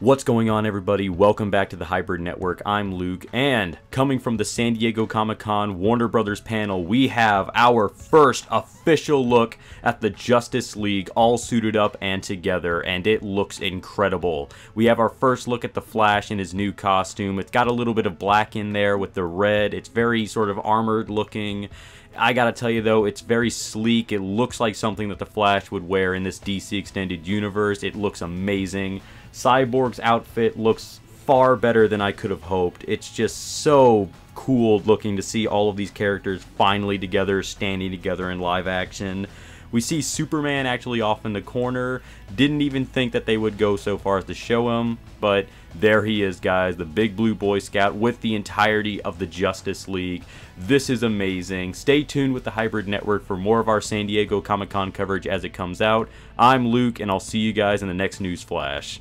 What's going on, everybody? Welcome back to the Hybrid Network. I'm Luke, and coming from the San Diego Comic Con Warner Brothers panel, we have our first official look at the Justice League all suited up and together, and it looks incredible. We have our first look at the Flash in his new costume. It's got a little bit of black in there with the red. It's very sort of armored looking. I gotta tell you though, it's very sleek. It looks like something that the Flash would wear in this DC Extended Universe. It looks amazing. Cyborg's outfit looks far better than I could have hoped. It's just so cool looking to see all of these characters finally together, standing together in live action. We see Superman actually off in the corner. Didn't even think that they would go so far as to show him, but there he is, guys, the big blue Boy Scout with the entirety of the Justice League. This is amazing. Stay tuned with the Hybrid Network for more of our San Diego Comic Con coverage as it comes out. I'm Luke, and I'll see you guys in the next news flash.